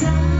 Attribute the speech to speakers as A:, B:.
A: time.